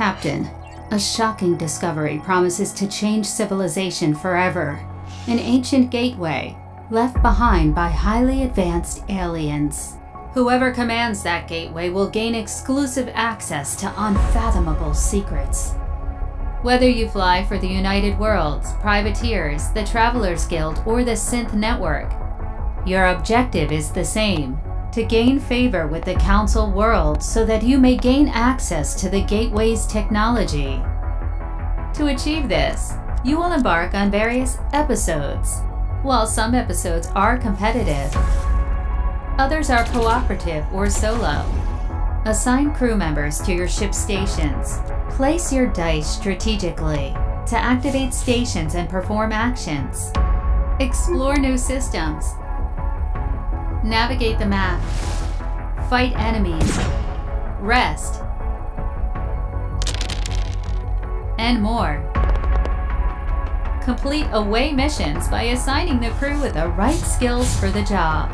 Captain, a shocking discovery promises to change civilization forever. An ancient gateway left behind by highly advanced aliens. Whoever commands that gateway will gain exclusive access to unfathomable secrets. Whether you fly for the United Worlds, Privateers, the Travelers Guild, or the Synth Network, your objective is the same to gain favor with the Council world so that you may gain access to the Gateway's technology. To achieve this, you will embark on various episodes. While some episodes are competitive, others are cooperative or solo. Assign crew members to your ship stations. Place your dice strategically to activate stations and perform actions. Explore new systems Navigate the map. Fight enemies. Rest. And more. Complete away missions by assigning the crew with the right skills for the job.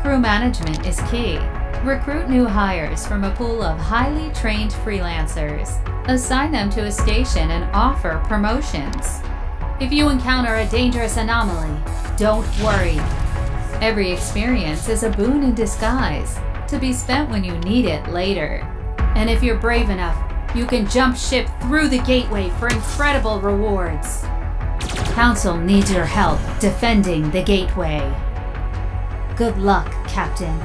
Crew management is key. Recruit new hires from a pool of highly trained freelancers. Assign them to a station and offer promotions. If you encounter a dangerous anomaly, don't worry. Every experience is a boon in disguise, to be spent when you need it later. And if you're brave enough, you can jump ship through the gateway for incredible rewards. Council needs your help defending the gateway. Good luck, Captain.